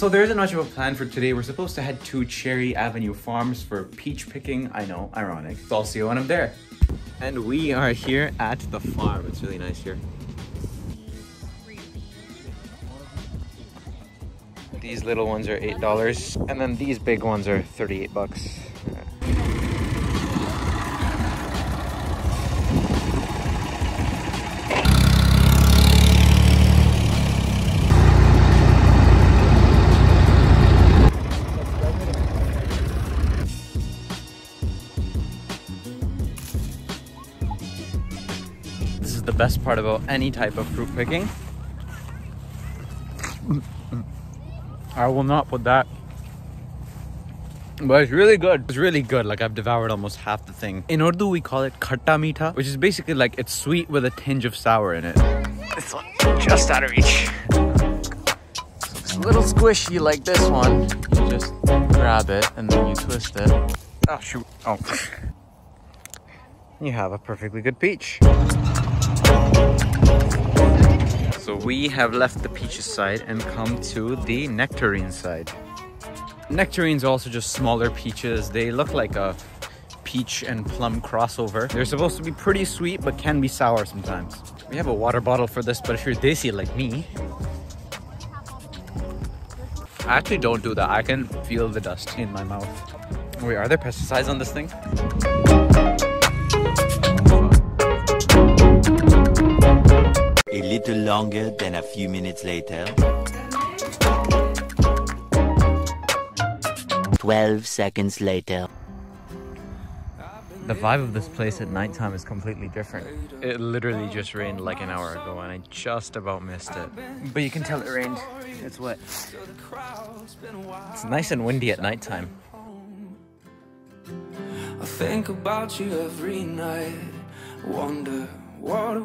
So there isn't much of a plan for today. We're supposed to head to Cherry Avenue Farms for peach picking. I know, ironic. So I'll see you when I'm there. And we are here at the farm. It's really nice here. These little ones are $8 and then these big ones are 38 bucks. The best part about any type of fruit picking. I will not put that. But it's really good. It's really good. Like I've devoured almost half the thing. In Urdu, we call it khatta meetha, which is basically like it's sweet with a tinge of sour in it. This one just out of reach. It's a little squishy like this one. You just grab it and then you twist it. Oh shoot! Oh. You have a perfectly good peach. So we have left the peaches side and come to the nectarine side. Nectarines are also just smaller peaches. They look like a peach and plum crossover. They're supposed to be pretty sweet, but can be sour sometimes. We have a water bottle for this, but if you're desi like me, I actually don't do that. I can feel the dust in my mouth. Wait, are there pesticides on this thing? Little longer than a few minutes later. 12 seconds later. The vibe of this place at nighttime is completely different. It literally just rained like an hour ago and I just about missed it. But you can tell it rained. It's wet. It's nice and windy at nighttime. I think about you every night. Wonder what it